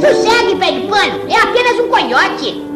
Sossegue, pé de pano. É apenas um coiote.